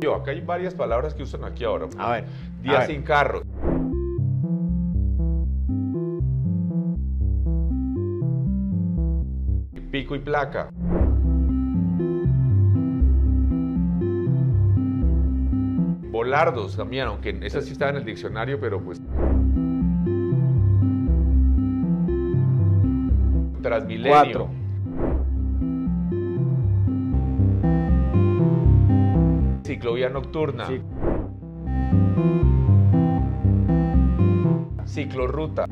lío. Acá hay varias palabras que usan aquí ahora. A ver. Día a ver. sin carro. Pico y placa. Volardos también, aunque esa sí estaba en el diccionario, pero pues. Transmilenio. Cuatro. Ciclovía nocturna. Sí. Ciclorruta.